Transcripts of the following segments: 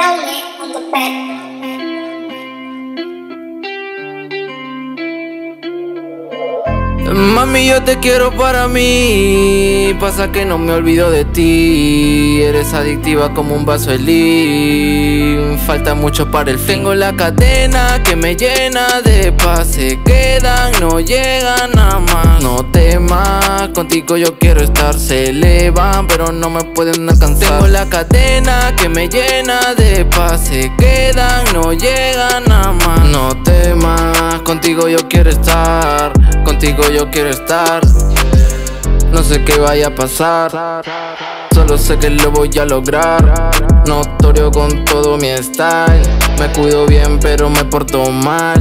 On the bed. Mami, yo te quiero para mí. Pasa que no me olvido de ti. Eres adictiva como un vaso de. Falta mucho para el fin. Tengo la cadena que me llena de paz. Se quedan, no llegan a más. No temas, contigo yo quiero estar. Se elevan, pero no me pueden alcanzar. Tengo la cadena que me llena de paz. Se quedan, no llegan a más. No temas, contigo yo quiero estar. Contigo yo quiero estar. No sé qué vaya a pasar. Solo sé que lo voy a lograr. Notorio con todo mi style. Me cuido bien, pero me porto mal.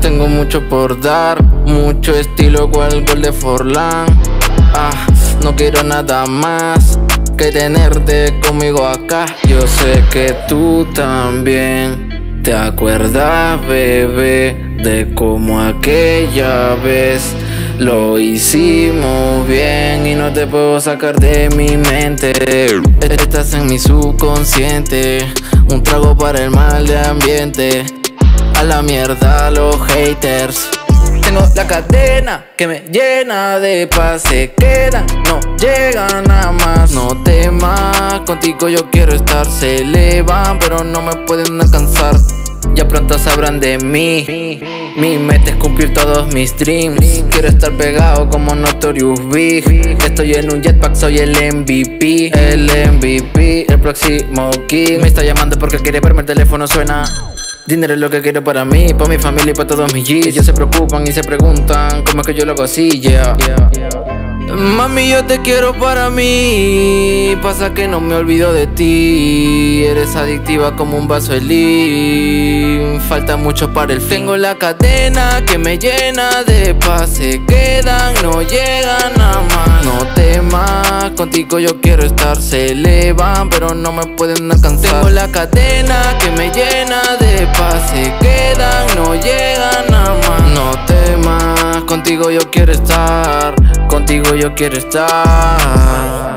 Tengo mucho por dar, mucho estilo igual gol de Forlán. Ah, no quiero nada más que tenerte conmigo acá. Yo sé que tú también te acuerdas, bebé de cómo aquella vez lo hicimos bien y no te puedo sacar de mi mente. Estás en mi subconsciente, un trago para el mal de ambiente. A la mierda los haters. Tengo la cadena que me llena de paz. Se quedan, no llegan a más. No temas, contigo yo quiero estar. Se elevan, pero no me pueden alcanzar. Ya pronto sabrán de mí. Mi meta es cumplir todos mis dreams. Quiero estar pegado como Notorious Big. Estoy en un jetpack, soy el MVP. El MVP, el próximo king. Me está llamando porque quiere verme, el teléfono suena. Dinero es lo que quiero para mí, para mi familia y para todos mis G's. Ellos se preocupan y se preguntan cómo es que yo lo hago yeah. Mami, yo te quiero para Pasa que no me olvido de ti. Eres adictiva como un vaso de. Falta mucho para el fin. Tengo la cadena que me llena de paz. Se quedan, no llegan a más. No temas, contigo yo quiero estar. Se elevan, pero no me pueden alcanzar. Tengo la cadena que me llena de paz. Se quedan, no llegan a más. No temas, contigo yo quiero estar. Contigo yo quiero estar.